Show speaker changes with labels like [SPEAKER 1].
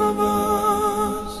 [SPEAKER 1] of us.